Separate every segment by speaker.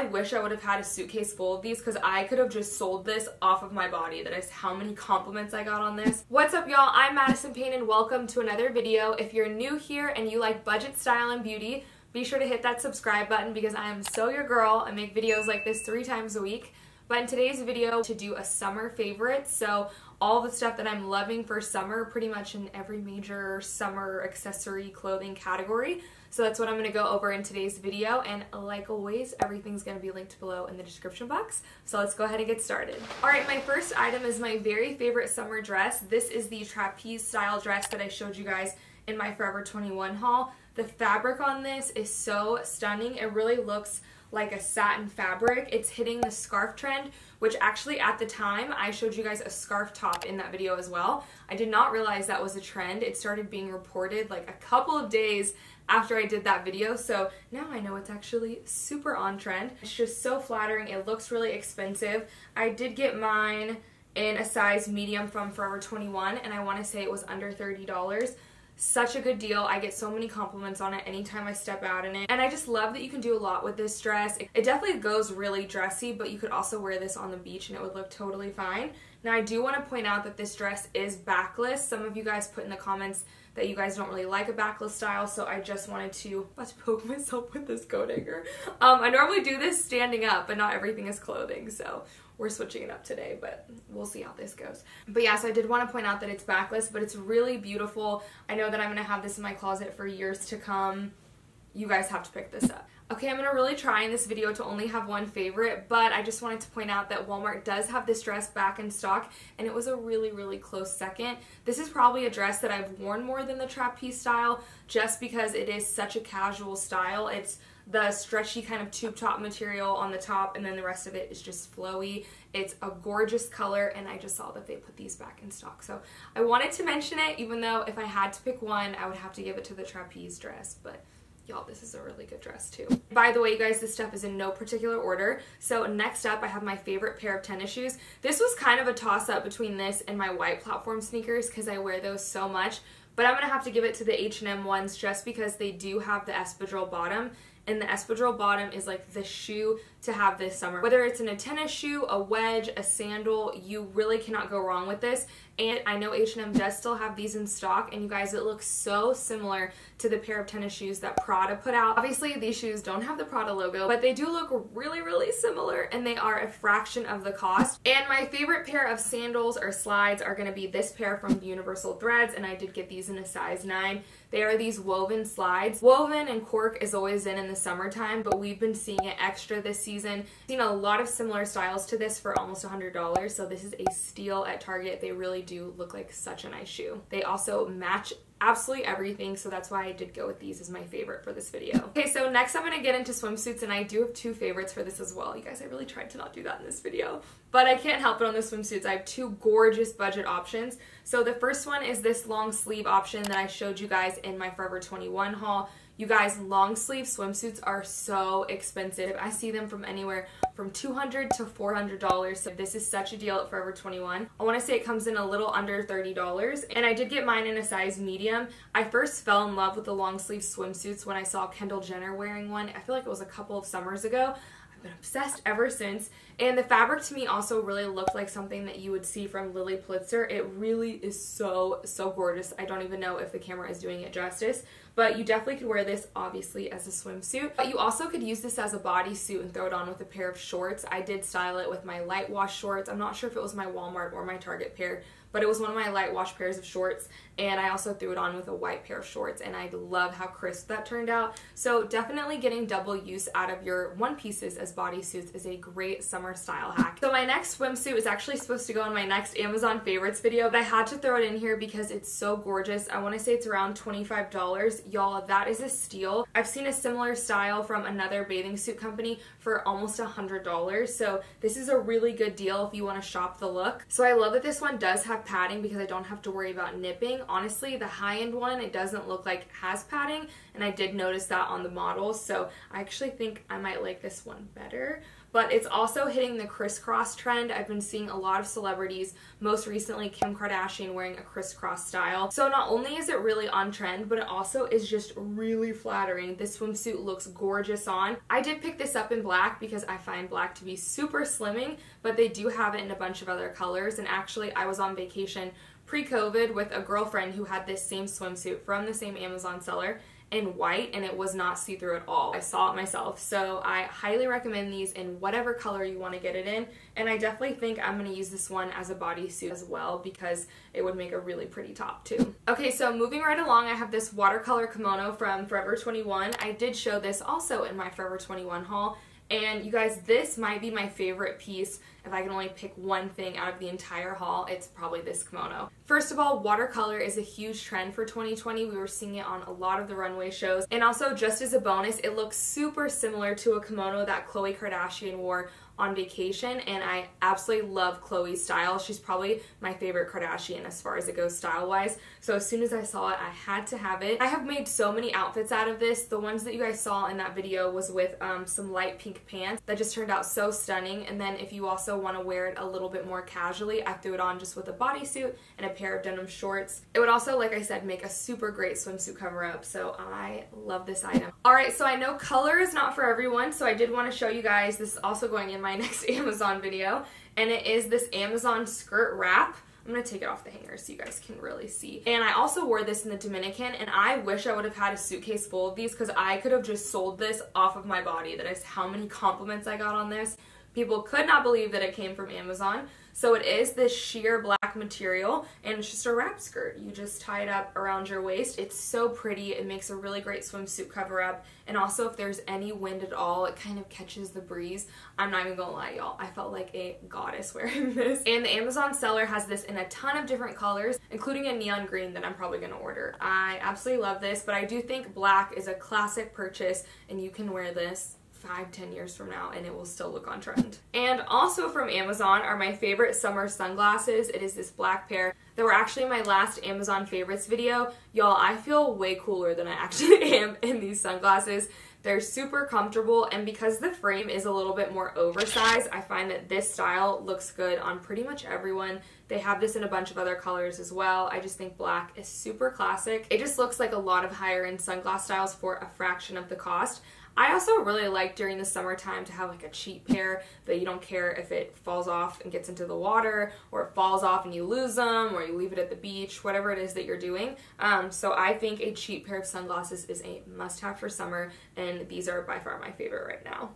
Speaker 1: I wish I would have had a suitcase full of these because I could have just sold this off of my body. That is how many compliments I got on this. What's up y'all? I'm Madison Payne and welcome to another video. If you're new here and you like budget style and beauty, be sure to hit that subscribe button because I am so your girl. I make videos like this three times a week. But in today's video, to do a summer favorite, so all the stuff that I'm loving for summer, pretty much in every major summer accessory clothing category. So that's what I'm going to go over in today's video, and like always, everything's going to be linked below in the description box. So let's go ahead and get started. Alright, my first item is my very favorite summer dress. This is the trapeze style dress that I showed you guys in my Forever 21 haul. The fabric on this is so stunning. It really looks like a satin fabric. It's hitting the scarf trend, which actually at the time I showed you guys a scarf top in that video as well. I did not realize that was a trend. It started being reported like a couple of days after I did that video, so now I know it's actually super on trend. It's just so flattering. It looks really expensive. I did get mine in a size medium from Forever 21 and I want to say it was under $30 such a good deal. I get so many compliments on it anytime I step out in it. And I just love that you can do a lot with this dress. It definitely goes really dressy, but you could also wear this on the beach and it would look totally fine. Now I do want to point out that this dress is backless. Some of you guys put in the comments that you guys don't really like a backless style, so I just wanted to, let's poke myself with this coat hanger. Um, I normally do this standing up, but not everything is clothing, so we're switching it up today, but we'll see how this goes. But yeah, so I did want to point out that it's backless, but it's really beautiful. I know that I'm going to have this in my closet for years to come. You guys have to pick this up. Okay, I'm to really try in this video to only have one favorite, but I just wanted to point out that Walmart does have this dress back in stock, and it was a really, really close second. This is probably a dress that I've worn more than the trapeze style, just because it is such a casual style. It's the stretchy kind of tube top material on the top and then the rest of it is just flowy. It's a gorgeous color and I just saw that they put these back in stock. So I wanted to mention it even though if I had to pick one I would have to give it to the trapeze dress but y'all this is a really good dress too. By the way you guys this stuff is in no particular order. So next up I have my favorite pair of tennis shoes. This was kind of a toss up between this and my white platform sneakers because I wear those so much. But I'm to have to give it to the H&M ones just because they do have the espadrille bottom and the espadrille bottom is like the shoe to have this summer. Whether it's in a tennis shoe, a wedge, a sandal, you really cannot go wrong with this. And I know H&M does still have these in stock and you guys, it looks so similar to the pair of tennis shoes that Prada put out. Obviously, these shoes don't have the Prada logo, but they do look really, really similar and they are a fraction of the cost. And my favorite pair of sandals or slides are gonna be this pair from Universal Threads and I did get these in a size 9. They are these woven slides. Woven and cork is always in in the summertime, but we've been seeing it extra this season. Seen a lot of similar styles to this for almost $100, so this is a steal at Target. They really do look like such a nice shoe. They also match absolutely everything so that's why I did go with these as my favorite for this video. Okay so next I'm going to get into swimsuits and I do have two favorites for this as well. You guys I really tried to not do that in this video but I can't help it on the swimsuits. I have two gorgeous budget options. So the first one is this long sleeve option that I showed you guys in my Forever 21 haul. You guys, long sleeve swimsuits are so expensive. I see them from anywhere from 200 to $400. So this is such a deal at Forever 21. I want to say it comes in a little under $30. And I did get mine in a size medium. I first fell in love with the long sleeve swimsuits when I saw Kendall Jenner wearing one. I feel like it was a couple of summers ago. I've been obsessed ever since. And the fabric to me also really looked like something that you would see from Lilly Pulitzer. It really is so, so gorgeous. I don't even know if the camera is doing it justice but you definitely could wear this obviously as a swimsuit. But you also could use this as a bodysuit and throw it on with a pair of shorts. I did style it with my light wash shorts. I'm not sure if it was my Walmart or my Target pair, but it was one of my light wash pairs of shorts and I also threw it on with a white pair of shorts and I love how crisp that turned out. So definitely getting double use out of your one pieces as bodysuits is a great summer style hack. So my next swimsuit is actually supposed to go in my next Amazon favorites video, but I had to throw it in here because it's so gorgeous. I want to say it's around $25. Y'all, that is a steal. I've seen a similar style from another bathing suit company for almost a $100. So this is a really good deal if you want to shop the look. So I love that this one does have padding because I don't have to worry about nipping. Honestly, the high-end one, it doesn't look like has padding, and I did notice that on the models, so I actually think I might like this one better but it's also hitting the crisscross trend. I've been seeing a lot of celebrities, most recently Kim Kardashian wearing a crisscross style. So not only is it really on trend, but it also is just really flattering. This swimsuit looks gorgeous on. I did pick this up in black because I find black to be super slimming, but they do have it in a bunch of other colors. And actually, I was on vacation pre-COVID with a girlfriend who had this same swimsuit from the same Amazon seller in white and it was not see-through at all. I saw it myself. So I highly recommend these in whatever color you want to get it in. And I definitely think I'm going to use this one as a bodysuit as well because it would make a really pretty top too. Okay, so moving right along, I have this watercolor kimono from Forever 21. I did show this also in my Forever 21 haul. And you guys, this might be my favorite piece. If I can only pick one thing out of the entire haul, it's probably this kimono. First of all, watercolor is a huge trend for 2020. We were seeing it on a lot of the runway shows. And also, just as a bonus, it looks super similar to a kimono that Khloe Kardashian wore on vacation and I absolutely love Khloe's style. She's probably my favorite Kardashian as far as it goes style wise. So as soon as I saw it, I had to have it. I have made so many outfits out of this. The ones that you guys saw in that video was with um, some light pink pants that just turned out so stunning. And then if you also want to wear it a little bit more casually, I threw it on just with a bodysuit and a pair of denim shorts. It would also, like I said, make a super great swimsuit cover up. So I love this item. All right, so I know color is not for everyone. So I did want to show you guys, this is also going in my my next Amazon video, and it is this Amazon skirt wrap. I'm to take it off the hanger so you guys can really see. And I also wore this in the Dominican, and I wish I would have had a suitcase full of these because I could have just sold this off of my body. That is how many compliments I got on this. People could not believe that it came from Amazon. So it is this sheer black material and it's just a wrap skirt. You just tie it up around your waist. It's so pretty. It makes a really great swimsuit cover up. And also if there's any wind at all, it kind of catches the breeze. I'm not even gonna lie, y'all. I felt like a goddess wearing this. And the Amazon seller has this in a ton of different colors, including a neon green that I'm probably gonna order. I absolutely love this, but I do think black is a classic purchase and you can wear this five, ten years from now and it will still look on trend. And also from Amazon are my favorite summer sunglasses. It is this black pair that were actually my last Amazon favorites video. Y'all, I feel way cooler than I actually am in these sunglasses. They're super comfortable and because the frame is a little bit more oversized, I find that this style looks good on pretty much everyone. They have this in a bunch of other colors as well. I just think black is super classic. It just looks like a lot of higher end sunglass styles for a fraction of the cost. I also really like during the summertime to have like a cheap pair that you don't care if it falls off and gets into the water or it falls off and you lose them or you leave it at the beach, whatever it is that you're doing. Um, so I think a cheap pair of sunglasses is a must have for summer and these are by far my favorite right now.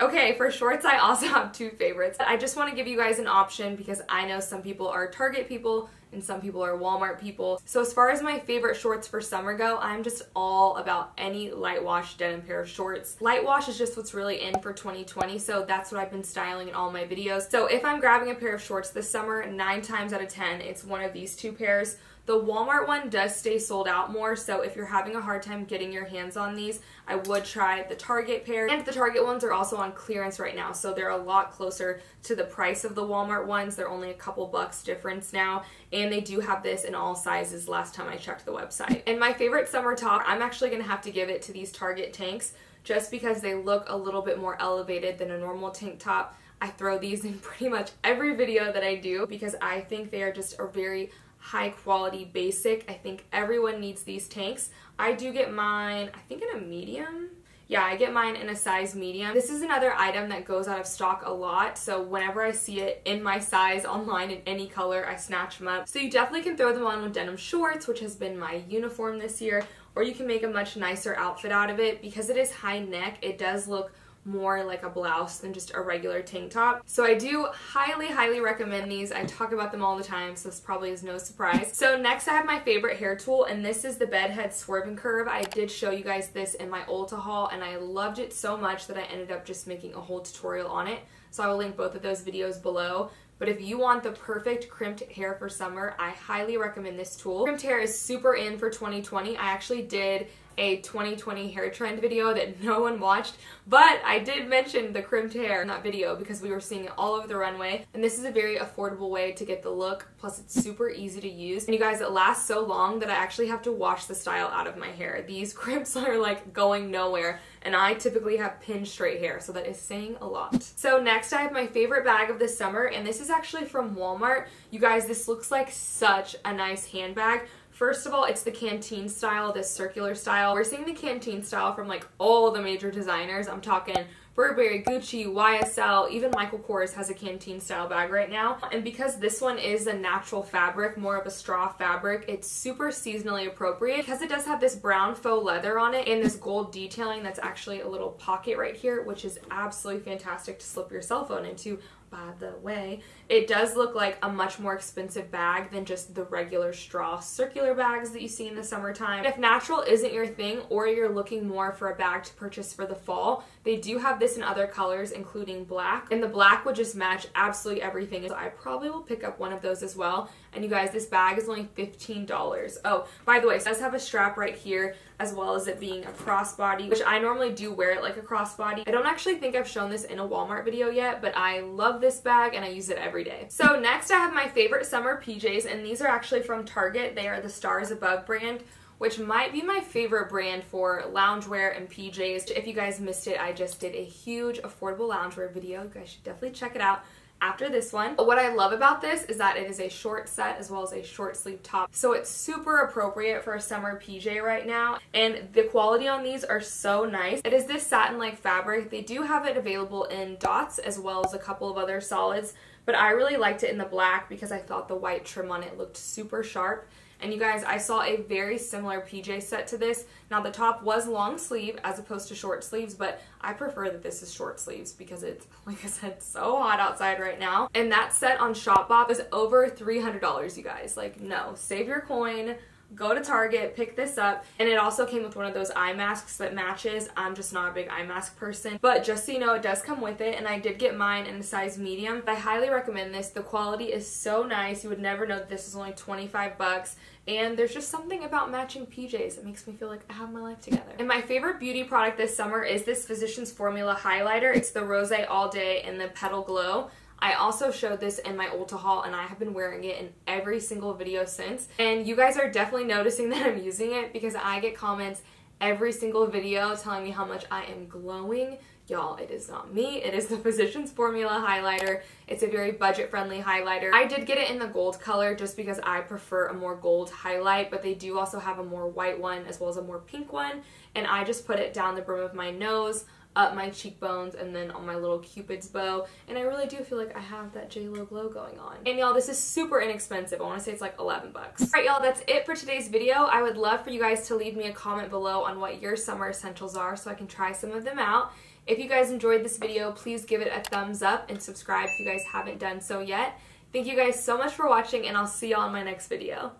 Speaker 1: Okay, for shorts, I also have two favorites. I just want to give you guys an option because I know some people are Target people and some people are Walmart people. So as far as my favorite shorts for summer go, I'm just all about any light wash denim pair of shorts. Light wash is just what's really in for 2020, so that's what I've been styling in all my videos. So if I'm grabbing a pair of shorts this summer, nine times out of 10, it's one of these two pairs. The Walmart one does stay sold out more, so if you're having a hard time getting your hands on these, I would try the Target pair. And the Target ones are also on clearance right now, so they're a lot closer to the price of the Walmart ones. They're only a couple bucks difference now, they do have this in all sizes last time I checked the website. And my favorite summer top, I'm actually going to have to give it to these Target tanks just because they look a little bit more elevated than a normal tank top. I throw these in pretty much every video that I do because I think they are just a very high quality basic. I think everyone needs these tanks. I do get mine, I think in a medium. Yeah, I get mine in a size medium. This is another item that goes out of stock a lot, so whenever I see it in my size online in any color, I snatch them up. So you definitely can throw them on with denim shorts, which has been my uniform this year, or you can make a much nicer outfit out of it. Because it is high neck, it does look more like a blouse than just a regular tank top. So I do highly, highly recommend these. I talk about them all the time, so this probably is no surprise. So next I have my favorite hair tool, and this is the Bedhead Swerve and Curve. I did show you guys this in my Ulta haul, and I loved it so much that I ended up just making a whole tutorial on it. So I will link both of those videos below. But if you want the perfect crimped hair for summer, I highly recommend this tool. Crimped hair is super in for 2020. I actually did a 2020 hair trend video that no one watched, but I did mention the crimped hair in that video because we were seeing it all over the runway, and this is a very affordable way to get the look, plus it's super easy to use. And you guys, it lasts so long that I actually have to wash the style out of my hair. These crimps are like going nowhere, and I typically have pin straight hair, so that is saying a lot. So next I have my favorite bag of the summer, and this is actually from Walmart. You guys, this looks like such a nice handbag First of all, it's the canteen style, this circular style. We're seeing the canteen style from like all the major designers. I'm talking Burberry, Gucci, YSL, even Michael Kors has a canteen style bag right now. And because this one is a natural fabric, more of a straw fabric, it's super seasonally appropriate because it does have this brown faux leather on it and this gold detailing that's actually a little pocket right here, which is absolutely fantastic to slip your cell phone into by the way. It does look like a much more expensive bag than just the regular straw circular bags that you see in the summertime. If natural isn't your thing or you're looking more for a bag to purchase for the fall, they do have this in other colors including black and the black would just match absolutely everything. So I probably will pick up one of those as well. And you guys, this bag is only $15. Oh, by the way, it does have a strap right here as well as it being a crossbody, which I normally do wear it like a crossbody. I don't actually think I've shown this in a Walmart video yet, but I love this bag and I use it every day. So next I have my favorite summer PJs and these are actually from Target. They are the Stars Above brand which might be my favorite brand for loungewear and PJs. If you guys missed it, I just did a huge affordable loungewear video. You guys should definitely check it out after this one. What I love about this is that it is a short set as well as a short sleeve top. So it's super appropriate for a summer PJ right now. And the quality on these are so nice. It is this satin-like fabric. They do have it available in dots as well as a couple of other solids. But I really liked it in the black because I thought the white trim on it looked super sharp. And you guys, I saw a very similar PJ set to this. Now the top was long sleeve as opposed to short sleeves, but I prefer that this is short sleeves because it's, like I said, so hot outside right now. And that set on Shopbop is over $300, you guys. Like, no, save your coin go to Target, pick this up, and it also came with one of those eye masks that matches. I'm just not a big eye mask person, but just so you know, it does come with it, and I did get mine in a size medium. I highly recommend this. The quality is so nice. You would never know this is only 25 bucks, and there's just something about matching PJs that makes me feel like I have my life together. And my favorite beauty product this summer is this Physicians Formula highlighter. It's the Rose All Day and the Petal Glow. I also showed this in my Ulta haul and I have been wearing it in every single video since. And you guys are definitely noticing that I'm using it because I get comments every single video telling me how much I am glowing. Y'all, it is not me. It is the Physicians Formula highlighter. It's a very budget-friendly highlighter. I did get it in the gold color just because I prefer a more gold highlight, but they do also have a more white one as well as a more pink one. And I just put it down the brim of my nose, up my cheekbones and then on my little cupid's bow and I really do feel like I have that JLo glow going on. And y'all this is super inexpensive. I want to say it's like 11 bucks. Alright y'all that's it for today's video. I would love for you guys to leave me a comment below on what your summer essentials are so I can try some of them out. If you guys enjoyed this video please give it a thumbs up and subscribe if you guys haven't done so yet. Thank you guys so much for watching and I'll see y'all in my next video.